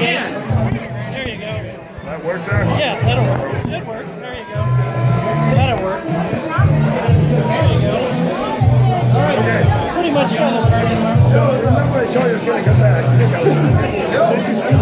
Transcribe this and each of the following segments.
case. There you go. That worked out? Yeah, that'll work. It should work. There you go. That'll work. There you go. All right. Okay. Pretty much got it. So remember I told you it's going to come back. this is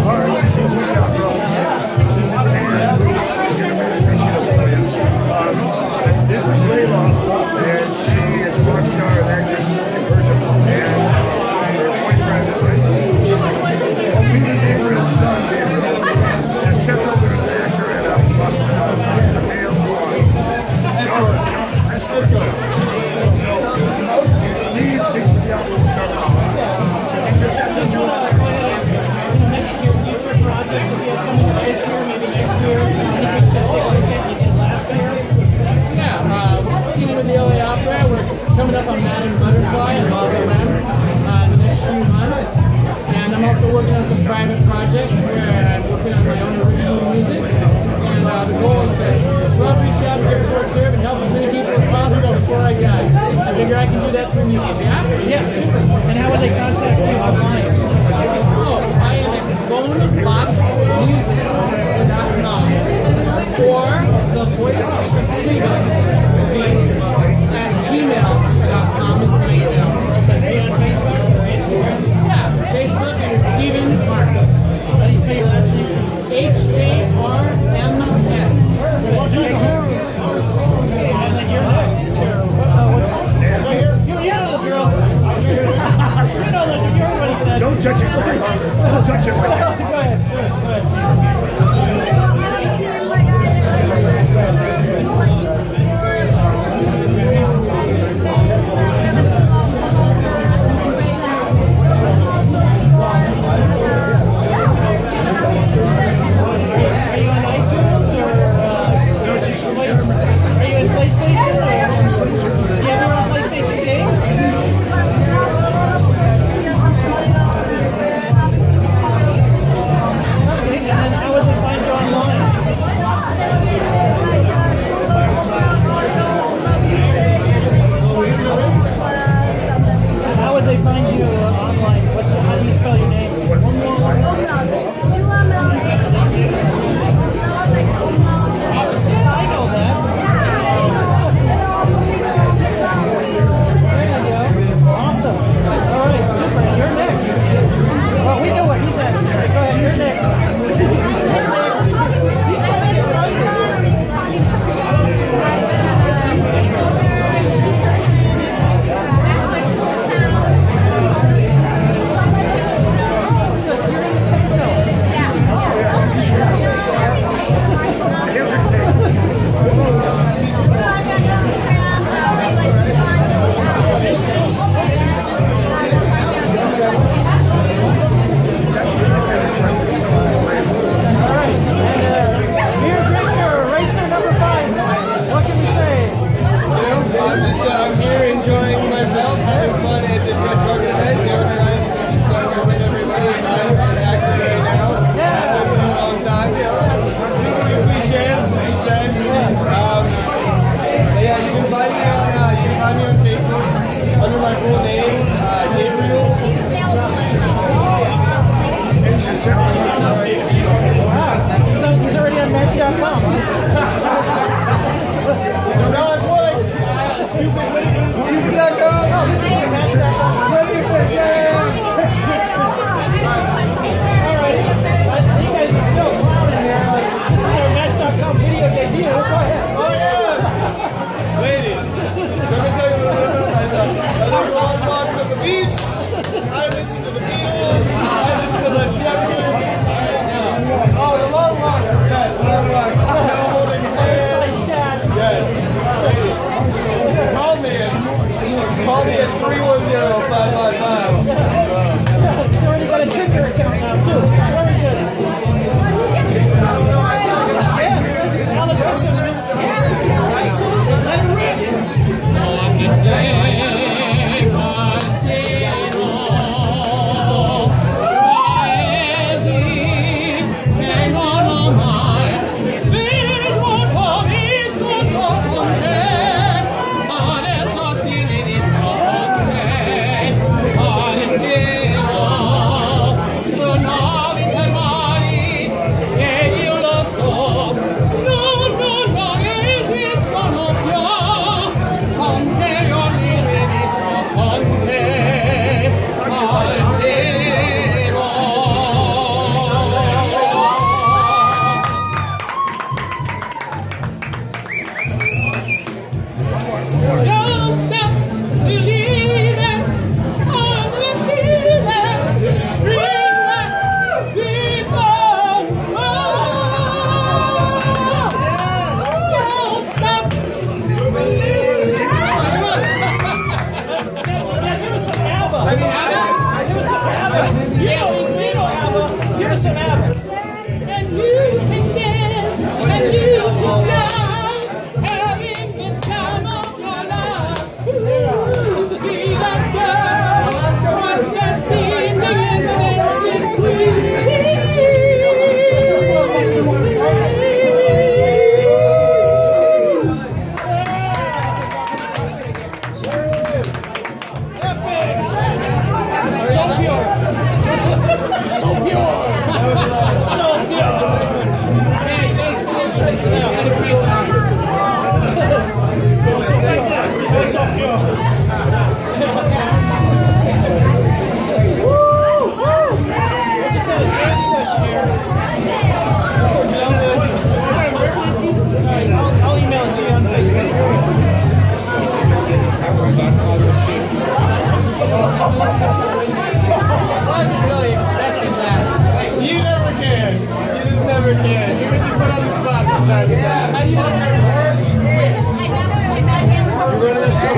You're Cupid, what is that? What is that?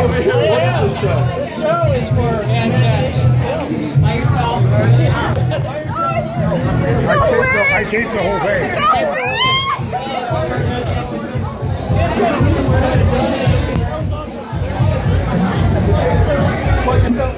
over here. Yeah. this show? This show is for yeah, by yourself. I taped the, I the whole thing. No